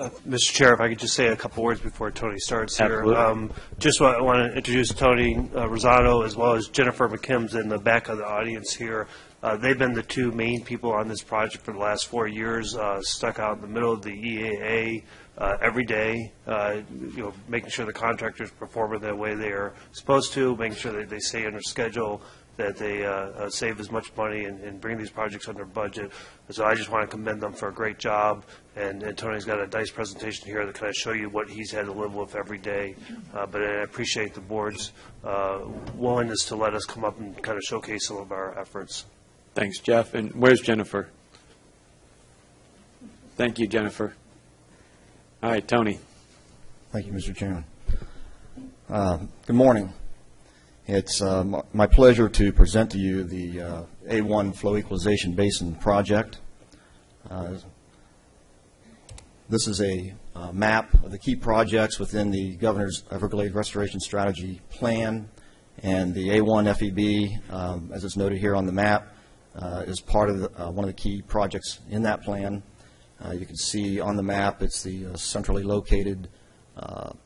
Mr. Chair, if I could just say a couple words before Tony starts here. Absolutely. Um, Just want to introduce Tony uh, Rosado as well as Jennifer McKim's in the back of the audience here. Uh, They've been the two main people on this project for the last four years, uh, stuck out in the middle of the EAA uh, every day, uh, you know, making sure the contractors perform in the way they are supposed to, making sure that they stay under schedule, that they uh, uh, save as much money and and bring these projects under budget. So I just want to commend them for a great job, and and Tony's got a nice presentation here that kind of show you what he's had to live with every day. Uh, But I appreciate the board's uh, willingness to let us come up and kind of showcase some of our efforts. Thanks, Jeff. And where's Jennifer? Thank you, Jennifer. All right, Tony. Thank you, Mr. Chairman. Uh, Good morning. It's uh, my pleasure to present to you the uh, A1 Flow Equalization Basin Project. Uh, This is a uh, map of the key projects within the Governor's Everglades Restoration Strategy Plan, and the A1 FEB, um, as it's noted here on the map, uh, is part of the- uh, one of the key projects in that plan. You can see on the map, it's the centrally located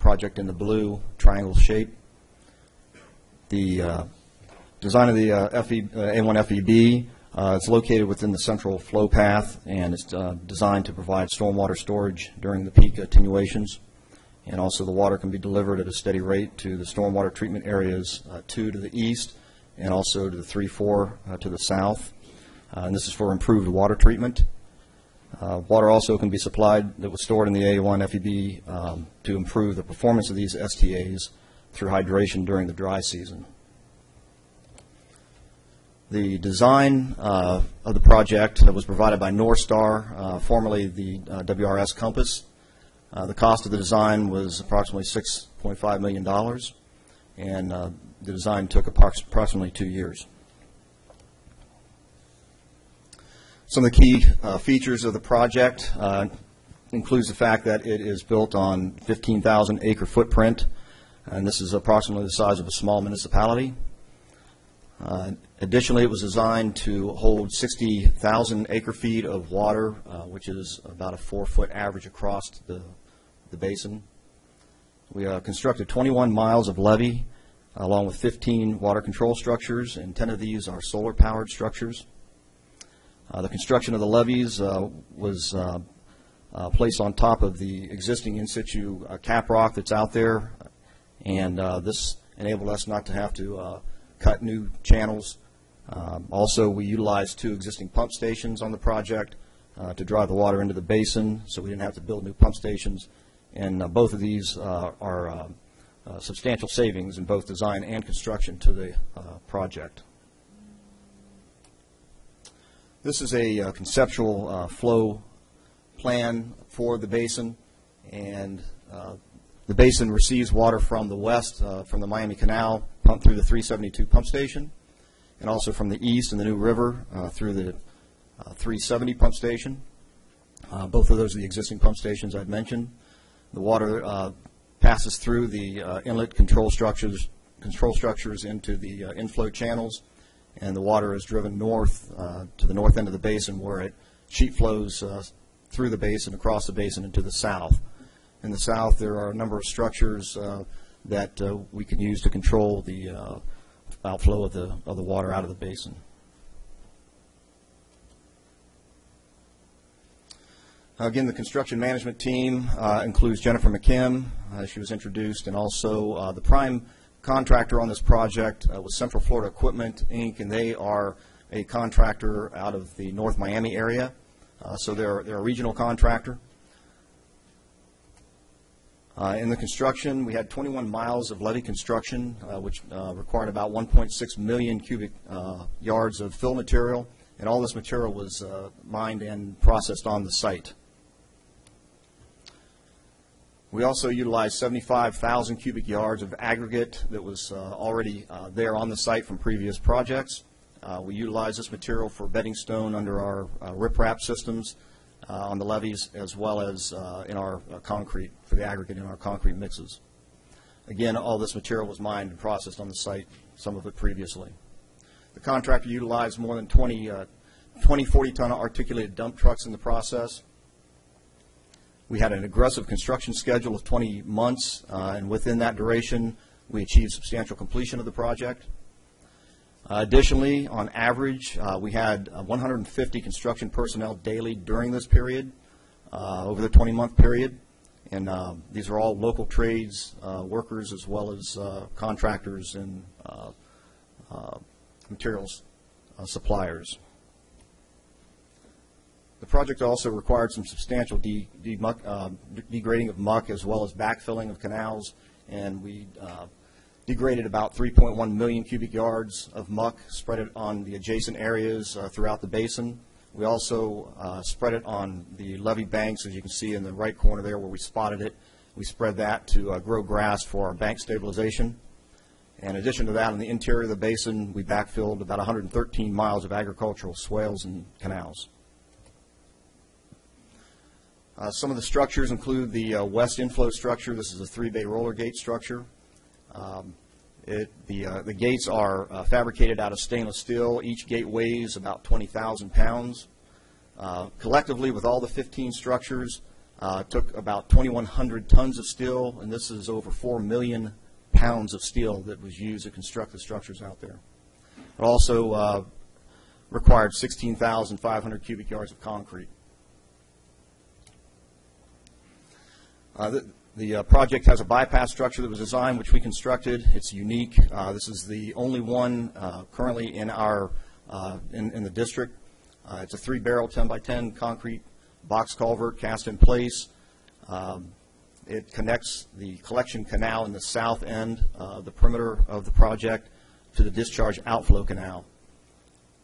project in the blue triangle shape. The uh, design of the uh, FE uh, A1 FEB, uh, it's located within the central flow path, and it's uh, designed to provide stormwater storage during the peak attenuations. And also, the water can be delivered at a steady rate to the stormwater treatment areas uh, two to the east, and also to the three, four uh, to the south. And this is for improved water treatment. Uh, Water also can be supplied that was stored in the A1 FEB um, to improve the performance of these STAs through hydration during the dry season. The design uh, of the project was provided by Northstar, uh, formerly the uh, WRS Compass. Uh, The cost of the design was approximately $6.5 million, and uh, the design took approximately two years. Some of the key uh, features of the project includes the fact that it is built on 15,000 acre footprint, and this is approximately the size of a small municipality. Uh, Additionally, it was designed to hold 60,000 acre feet of water, uh, which is about a four-foot average across the the basin. We uh, constructed 21 miles of levee, along with 15 water control structures, and 10 of these are solar-powered structures. Uh, The construction of the levees uh, was uh, placed on top of the existing in-situ uh, cap rock that's out there, and uh, this enabled us not to have to uh, cut new channels. Um, Also, we utilized two existing pump stations on the project uh, to drive the water into the basin, so we didn't have to build new pump stations. And uh, both of these uh, are uh, substantial savings in both design and construction to the project. This is a conceptual flow plan for the basin, and the basin receives water from the west, uh, from the Miami Canal, pumped through the 372 pump station, and also from the east and the New River uh, through the uh, 370 pump station. Uh, Both of those are the existing pump stations I've mentioned. The water uh, passes through the inlet control structures, control structures into the inflow channels, and the water is driven north to the north end of the basin where it sheet flows through the basin, across the basin, and to the south. In the south, there are a number of structures uh, that uh, we can use to control the uh, outflow of the, of the water out of the basin. Again, the construction management team uh, includes Jennifer McKim, uh, she was introduced, and also uh, the prime contractor on this project was Central Florida Equipment, Inc., and they are a contractor out of the North Miami area, so they're, they're a regional contractor. Uh, In the construction, we had 21 miles of levee construction, uh, which uh, required about 1.6 million cubic uh, yards of fill material, and all this material was uh, mined and processed on the site. We also utilized 75,000 cubic yards of aggregate that was uh, already there on the site from previous projects. We utilized this material for bedding stone under our riprap systems on the levees, as well as uh, in our uh, concrete, for the aggregate in our concrete mixes. Again, all this material was mined and processed on the site, some of it previously. The contractor utilized more than 20, uh, 20 40-ton articulated dump trucks in the process. We had an aggressive construction schedule of 20 months, uh, and within that duration, we achieved substantial completion of the project. Uh, Additionally, on average, uh, we had uh, 150 construction personnel daily during this period, over the 20-month period. And these are all local trades, workers, as well as contractors and materials suppliers. The project also required some substantial de- de- muck- uh, degrading of muck as well as backfilling of canals, and we uh, degraded about 3.1 million cubic yards of muck, spread it on the adjacent areas uh, throughout the basin. We also uh, spread it on the levee banks, as you can see in the right corner there where we spotted it. We spread that to uh, grow grass for our bank stabilization. In addition to that, in the interior of the basin, we backfilled about 113 miles of agricultural swales and canals. Uh, Some of the structures include the uh, west inflow structure. This is a three-bay roller gate structure. Um, It, the, uh, the gates are uh, fabricated out of stainless steel. Each gate weighs about 20,000 pounds. Uh, Collectively, with all the 15 structures, uh, took about 2,100 tons of steel, and this is over 4 million pounds of steel that was used to construct the structures out there. It also uh, required 16,500 cubic yards of concrete. Uh, the, uh, project has a bypass structure that was designed, which we constructed. It's unique. Uh, This is the only one uh, currently in our, uh, in in the district. Uh, It's a three-barrel 10 by 10 concrete box culvert cast in place. Um, It connects the collection canal in the south end, uh, the perimeter of the project, to the discharge outflow canal.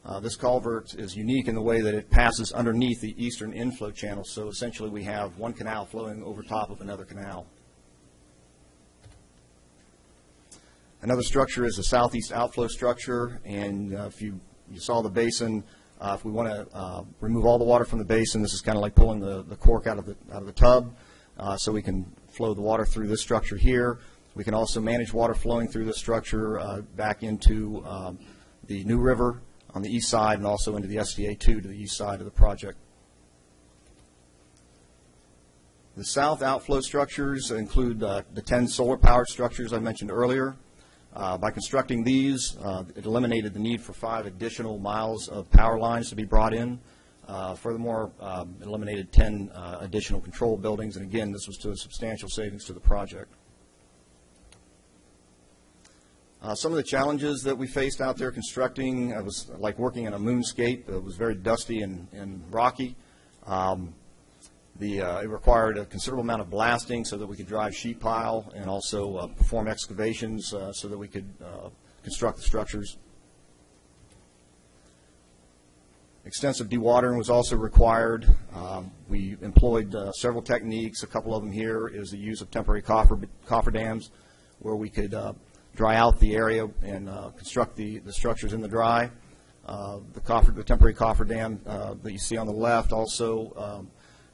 Uh, This culvert is unique in the way that it passes underneath the eastern inflow channel, so essentially we have one canal flowing over top of another canal. Another structure is a southeast outflow structure, and uh, if you, you saw the basin, uh, if we want to remove all the water from the basin, this is kind of like pulling the the cork out of the, out of the tub, uh, so we can flow the water through this structure here. We can also manage water flowing through this structure uh, back into um, the New River on the east side and also into the STA 2 to the east side of the project. The south outflow structures include uh, the 10 solar-powered structures I mentioned earlier. Uh, By constructing these, uh, it eliminated the need for five additional miles of power lines to be brought in. Uh, Furthermore, um, it eliminated 10 uh, additional control buildings, and again, this was to a substantial savings to the project. Uh, Some of the challenges that we faced out there constructing, it was like working in a moonscape. It was very dusty and and rocky. Um, The, uh, it required a considerable amount of blasting so that we could drive sheet pile and also uh, perform excavations uh, so that we could uh, construct the structures. Extensive dewatering was also required. Um, We employed uh, several techniques. A couple of them here is the use of temporary coffer dams where we could uh, dry out the area and uh, construct the the structures in the dry. Uh, The coffer, the temporary coffer dam uh, that you see on the left also um,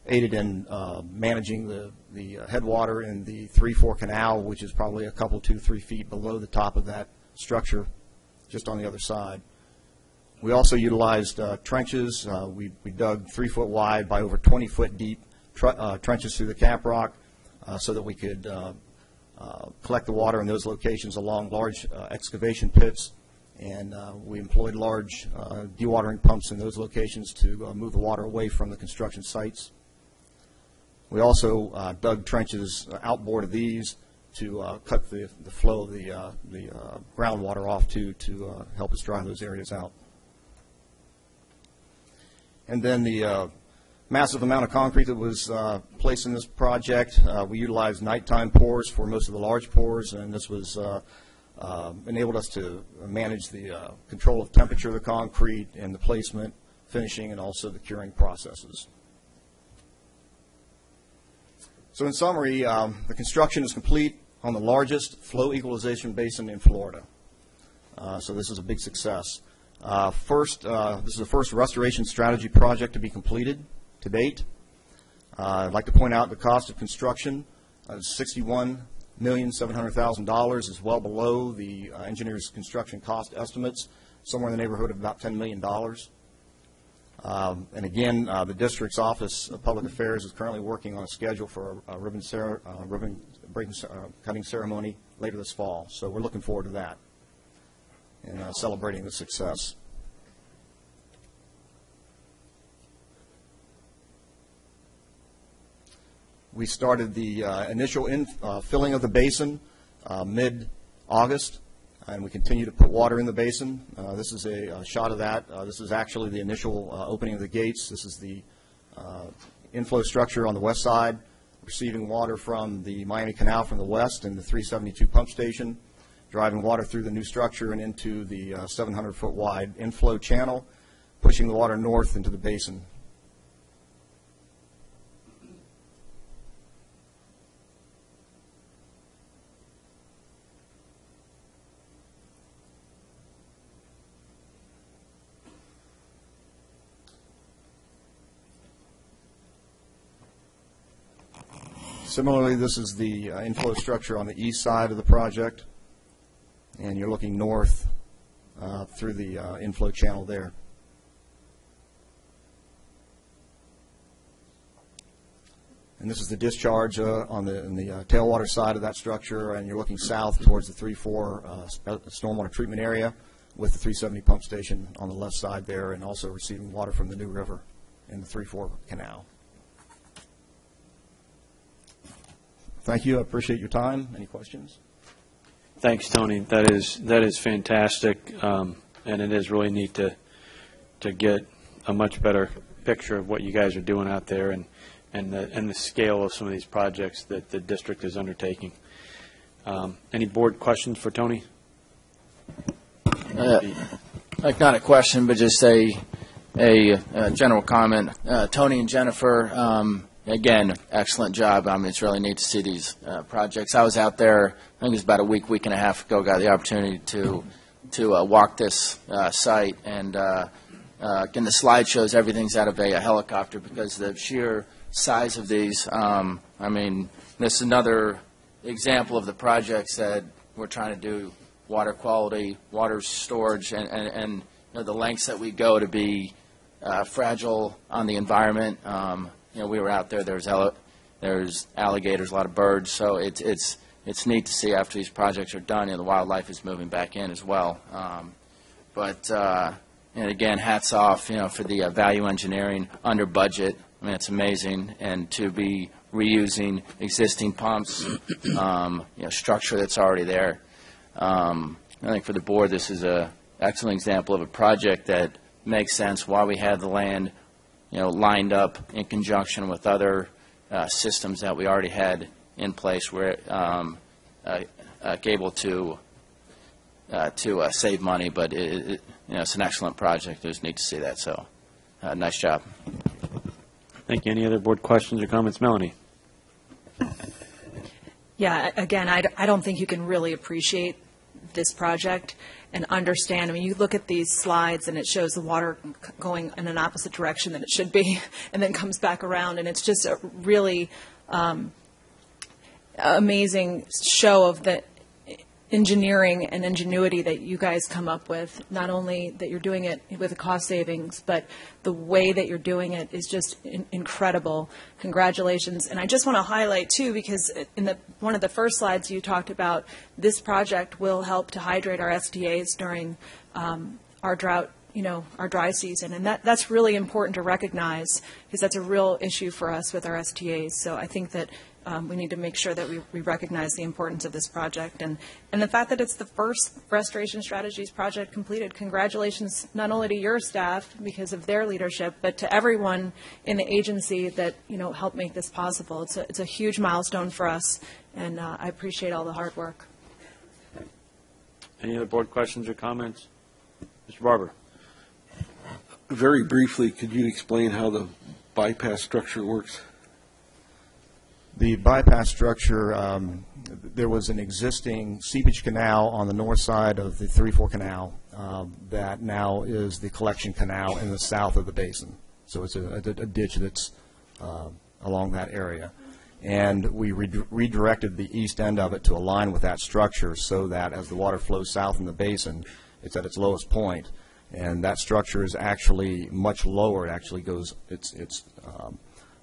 aided in uh, managing the the headwater in the 3-4 canal, which is probably a couple, two, three feet below the top of that structure, just on the other side. We also utilized uh, trenches. Uh, We we dug three-foot wide by over 20-foot deep tr- uh, trenches through the cap rock uh, so that we could uh, uh, collect the water in those locations along large uh, excavation pits. And uh, we employed large uh, dewatering pumps in those locations to uh, move the water away from the construction sites. We also uh, dug trenches outboard of these to uh, cut the the flow of the uh, the uh, groundwater off to, to uh, help us dry those areas out. And then the uh, massive amount of concrete that was uh, placed in this project, uh, we utilized nighttime pours for most of the large pours, and this was, uh, uh, enabled us to manage the uh, control of temperature of the concrete and the placement, finishing, and also the curing processes. So in summary, um, the construction is complete on the largest flow equalization basin in Florida. Uh, So this is a big success. First, this is the first restoration strategy project to be completed to date. Uh, I'd like to point out the cost of construction is $61,700,000 is well below the uh, engineer's construction cost estimates, somewhere in the neighborhood of about $10 million. Um, And again, uh, the district's Office of Public Affairs is currently working on a schedule for a ribbon cer- uh, ribbon breaking uh, cutting ceremony later this fall. So we're looking forward to that and uh, celebrating the success. We started the uh, initial in- uh, filling of the basin uh, mid-August, and we continue to put water in the basin. Uh, This is a uh, shot of that. Uh, This is actually the initial opening of the gates. This is the inflow structure on the west side, receiving water from the Miami Canal from the west and the 372 pump station, driving water through the new structure and into the 700-foot wide inflow channel, pushing the water north into the basin. Similarly, this is the uh, inflow structure on the east side of the project, and you're looking north uh, through the uh, inflow channel there. And this is the discharge uh, on the, the uh, tailwater side of that structure, and you're looking south towards the 3-4 uh, stormwater treatment area with the 370 pump station on the left side there, and also receiving water from the New River in the 3-4 canal. Thank you, I appreciate your time. Any questions? Thanks, Tony. That is, that is fantastic, um, and it is really neat to, to get a much better picture of what you guys are doing out there and, and the, and the scale of some of these projects that the district is undertaking. Um, Any board questions for Tony? Uh, Like not a question, but just a, a uh, general comment. Uh, Tony and Jennifer, um, again, excellent job. I mean, it's really neat to see these uh, projects. I was out there, I think it was about a week, week and a half ago, got the opportunity to, to uh, walk this uh, site, and uh, uh, again, the slide shows everything's out of a helicopter because the sheer size of these, um, I mean, this is another example of the projects that we're trying to do, water quality, water storage, and, and, and you know, the lengths that we go to be uh, fragile on the environment. Um, You know, we were out there, there's, there's alligators, a lot of birds, so it's, it's, it's neat to see after these projects are done, you know, the wildlife is moving back in as well. Um, But, uh, and again, hats off, you know, for the uh, value engineering under budget. I mean, it's amazing, and to be reusing existing pumps, um, you know, structure that's already there. Um, I think for the board, this is a excellent example of a project that makes sense, why we have the land, you know, lined up in conjunction with other uh, systems that we already had in place where, um, uh, uh, able to, uh, to uh, save money, but it, it- you know, it's an excellent project. It was neat to see that, so, uh, nice job. Thank you. Any other board questions or comments? Melanie? Yeah, again, I, I don't think you can really appreciate this project and understand, I mean, you look at these slides and it shows the water going in an opposite direction than it should be, and then comes back around, and it's just a really um, amazing show of the engineering and ingenuity that you guys come up with. Not only that you're doing it with the cost savings, but the way that you're doing it is just in- incredible. Congratulations. And I just want to highlight too, because in the, one of the first slides you talked about, this project will help to hydrate our STAs during um, our drought you know, our dry season. And that, that's really important to recognize because that's a real issue for us with our STAs. So I think that um, we need to make sure that we, we recognize the importance of this project. And, and the fact that it's the first Restoration Strategies project completed, congratulations not only to your staff because of their leadership, but to everyone in the agency that, you know, helped make this possible. It's a, it's a huge milestone for us, and uh, I appreciate all the hard work. Any other board questions or comments? Mr. Barber? Very briefly, could you explain how the bypass structure works? The bypass structure, um, there was an existing seepage canal on the north side of the 3-4 canal um, that now is the collection canal in the south of the basin. So it's a a ditch that's uh, along that area. And we re- redirected the east end of it to align with that structure so that as the water flows south in the basin, it's at its lowest point. and that structure is actually much lower. It actually goes, it's, it's um,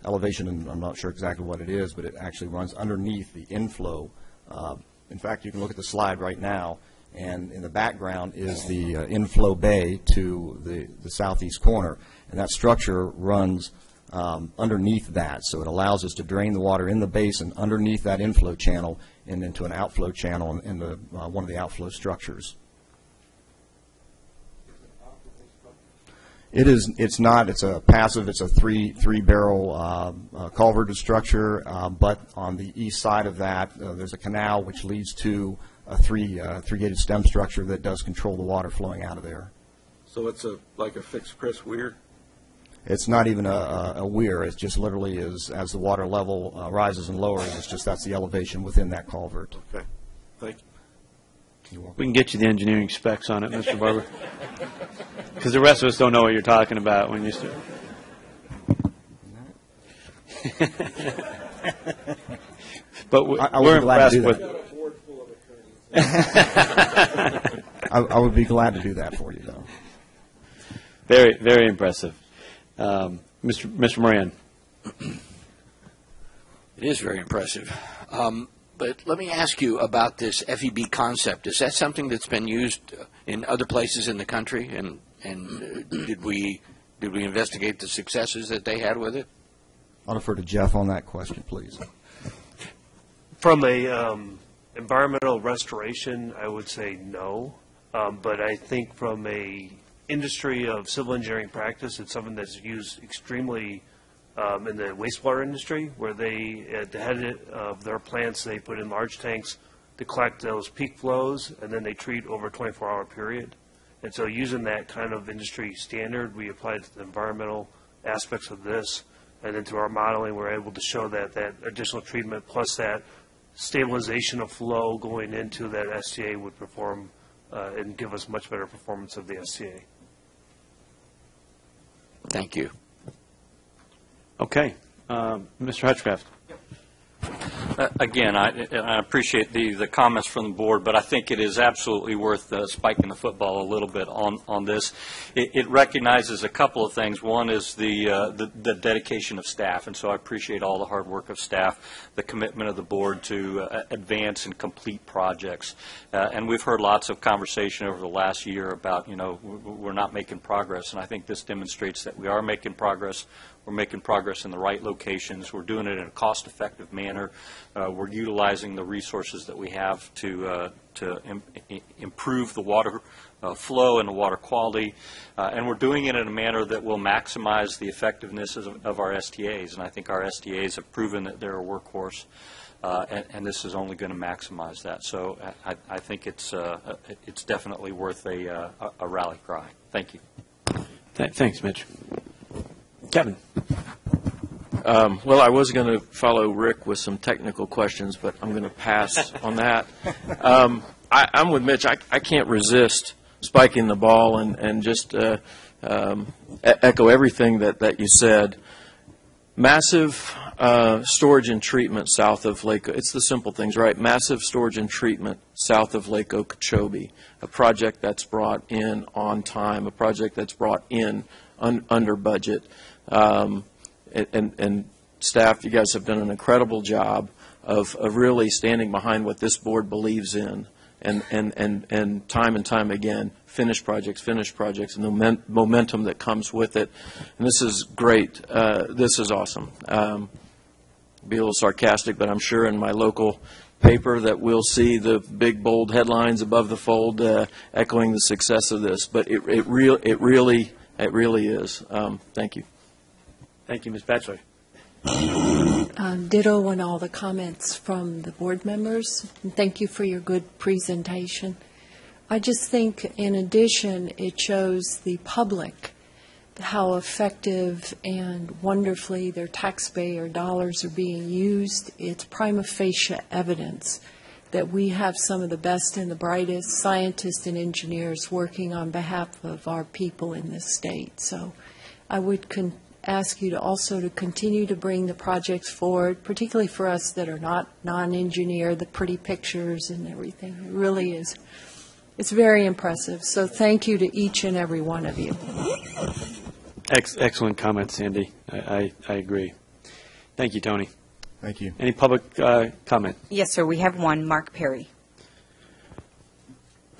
elevation, and I'm not sure exactly what it is, but it actually runs underneath the inflow. Uh, In fact, you can look at the slide right now, and in the background is the uh, inflow bay to the the southeast corner, and that structure runs um, underneath that, so it allows us to drain the water in the basin underneath that inflow channel and into an outflow channel in the, uh, one of the outflow structures. It is, it's not, it's a passive, it's a three, three-barrel uh, uh, culverted structure, uh, but on the east side of that, uh, there's a canal which leads to a three, uh, three-gated stem structure that does control the water flowing out of there. So it's a, like a fixed crest weir? It's not even a- a, a weir, It just literally is, as the water level uh, rises and lowers, it's just, that's the elevation within that culvert. Okay, thank you. We can get you the engineering specs on it, Mr. Barber. Because the rest of us don't know what you're talking about when you start. But we- I- I would we're be glad to impressed do with, I, I would be glad to do that for you, though. very, very impressive. Um, Mr. Mr. Moran? It is very impressive. Um, But let me ask you about this FEB concept. Is that something that's been used uh, in other places in the country? And, and uh, did we, did we investigate the successes that they had with it? I'll defer to Jeff on that question, please. From a um, environmental restoration, I would say no. Um, But I think from a industry of civil engineering practice, it's something that's used extremely um, in the wastewater industry, where they, at the head of their plants, they put in large tanks to collect those peak flows, and then they treat over a 24-hour period. And so using that kind of industry standard, we applied to the environmental aspects of this, and then through our modeling, we're able to show that that additional treatment plus that stabilization of flow going into that STA would perform uh, and give us much better performance of the STA. Thank you. Okay. Um, Mr. Hutchcraft? Uh, Again, I I appreciate the, the comments from the board, but I think it is absolutely worth uh, spiking the football a little bit on, on this. It it recognizes a couple of things. One is the, uh, the the dedication of staff, and so I appreciate all the hard work of staff, the commitment of the board to uh, advance and complete projects. Uh, And we've heard lots of conversation over the last year about, you know, we're not making progress, and I think this demonstrates that we are making progress. We're making progress in the right locations. We're doing it in a cost-effective manner. Uh, We're utilizing the resources that we have to, uh, to im- improve the water uh, flow and the water quality, Uh, and we're doing it in a manner that will maximize the effectiveness of of our STAs. And I think our STAs have proven that they're a workhorse, uh, and and this is only going to maximize that. So I I think it's, uh, it's definitely worth a uh, a rally cry. Thank you. Th- Thanks, Mitch. Kevin? Um, Well, I was going to follow Rick with some technical questions, but I'm going to pass on that. Um, I- I'm with Mitch. I I can't resist spiking the ball and and just uh, um, e- echo everything that that you said. Massive uh, storage and treatment south of Lake, it's the simple things, right? Massive storage and treatment south of Lake Okeechobee, a project that's brought in on time, a project that's brought in un- under budget. Um, and- and, staff, you guys have done an incredible job of, of really standing behind what this board believes in. And, and, and, and time and time again, finish projects, finish projects, and the momen- momentum that comes with it. And this is great. Uh, this is awesome. Um, be a little sarcastic, but I'm sure in my local paper that we'll see the big bold headlines above the fold uh, echoing the success of this. But it, it real, it really, it really is. Um, thank you. Thank you, Ms. Batchelor. Um, Ditto on all the comments from the board members. Thank you for your good presentation. I just think, in addition, it shows the public how effective and wonderfully their taxpayer dollars are being used. It's prima facie evidence that we have some of the best and the brightest scientists and engineers working on behalf of our people in this state. So I would ask you to also to continue to bring the projects forward, particularly for us that are not non-engineer, the pretty pictures and everything. It really is It's very impressive, so thank you to each and every one of you. Ex- Excellent comment, Sandy. I, I I agree. Thank you, Tony. Thank you. Any public uh, comment? Yes, sir, we have one, Mark Perry.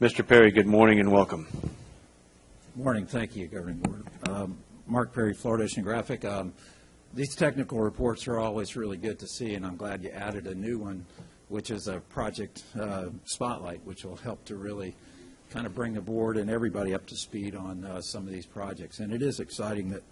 Mr. Perry, good morning and welcome. Morning, thank you, Governing Board. Um, Mark Perry, Florida Oceanographic. Um, These technical reports are always really good to see, and I'm glad you added a new one, which is a project uh, spotlight, which will help to really kind of bring the board and everybody up to speed on uh, some of these projects. And it is exciting that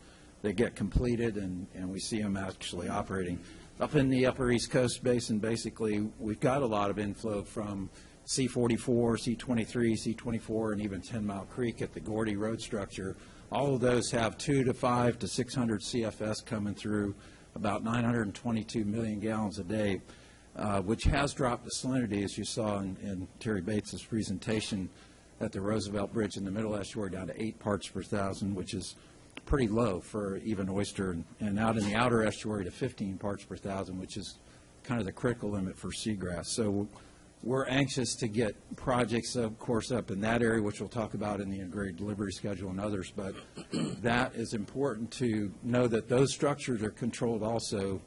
they get completed and, and we see them actually operating. Up in the Upper East Coast Basin, basically, we've got a lot of inflow from C-44, C-23, C-24, and even 10 Mile Creek at the Gordy Road structure. All of those have two to five to 600 CFS coming through, about 922 million gallons a day, uh, which has dropped the salinity, as you saw in, in Terrie Bates's presentation, at the Roosevelt Bridge in the middle estuary down to eight parts per thousand, which is pretty low for even oyster, and- and out in the outer estuary to 15 parts per thousand, which is kind of the critical limit for seagrass. So we're anxious to get projects, of course, up in that area, which we'll talk about in the integrated delivery schedule and others, but that is important to know that those structures are controlled also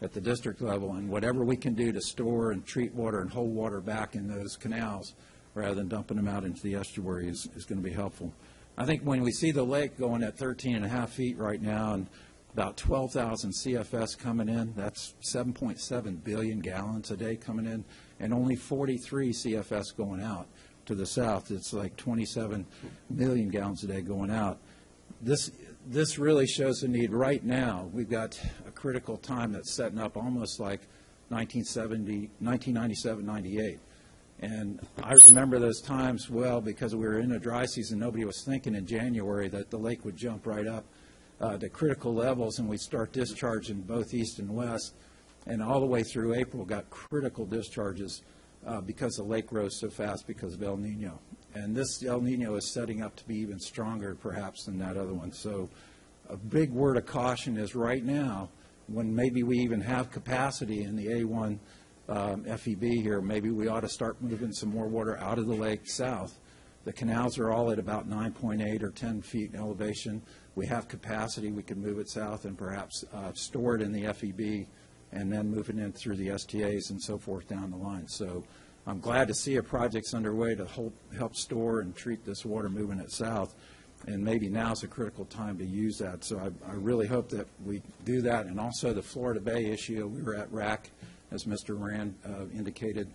at the district level, and whatever we can do to store and treat water and hold water back in those canals, rather than dumping them out into the estuary, is, is going to be helpful. I think when we see the lake going at 13 and a half feet right now, and about 12,000 CFS coming in, that's 7.7 billion gallons a day coming in, and only 43 CFS going out to the south. It's like 27 million gallons a day going out. This, this really shows the need right now. We've got a critical time that's setting up almost like 1970, 1997, 98. And I remember those times well because we were in a dry season. Nobody was thinking in January that the lake would jump right up uh, to critical levels and we'd start discharging both east and west. And all the way through April, got critical discharges uh, because the lake rose so fast because of El Nino. And this El Nino is setting up to be even stronger perhaps than that other one. So a big word of caution is right now, when maybe we even have capacity in the A1 um, FEB here, maybe we ought to start moving some more water out of the lake south. The canals are all at about 9.8 or 10 feet in elevation. We have capacity, we can move it south and perhaps uh, store it in the FEB and then moving in through the STAs and so forth down the line. So I'm glad to see a project's underway to help, help store and treat this water moving it south. And maybe now's a critical time to use that. So I, I really hope that we do that. And also the Florida Bay issue, we were at RAC, as Mr. Moran uh, indicated.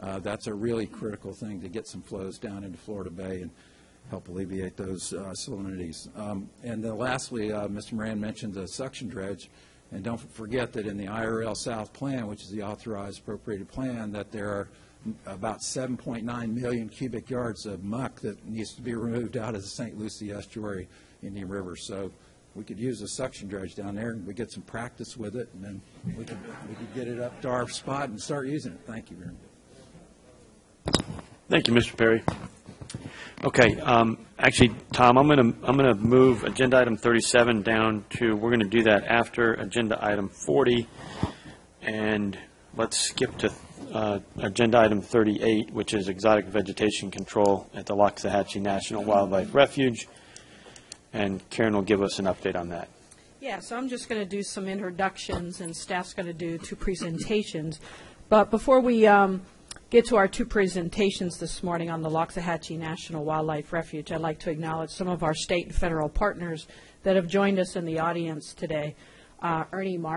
Uh, That's a really critical thing to get some flows down into Florida Bay and help alleviate those uh, salinities. Um, And then lastly, uh, Mr. Moran mentioned the suction dredge. And don't forget that in the IRL South Plan, which is the authorized appropriated plan, that there are about 7.9 million cubic yards of muck that needs to be removed out of the St. Lucie estuary Indian River. So we could use a suction dredge down there, and we get some practice with it, and then we could, we could get it up to our spot and start using it. Thank you very much. Thank you, Mr. Perry. Okay, um, actually, Tom, I'm going to, I'm going to move agenda item 37 down to, we're going to do that after agenda item 40, and let's skip to uh, agenda item 38, which is exotic vegetation control at the Loxahatchee National Wildlife Refuge, and Karen will give us an update on that. Yeah, so I'm just going to do some introductions, and staff's going to do two presentations. But before we um, get to our two presentations this morning on the Loxahatchee National Wildlife Refuge, I'd like to acknowledge some of our state and federal partners that have joined us in the audience today. Uh, Ernie Mark.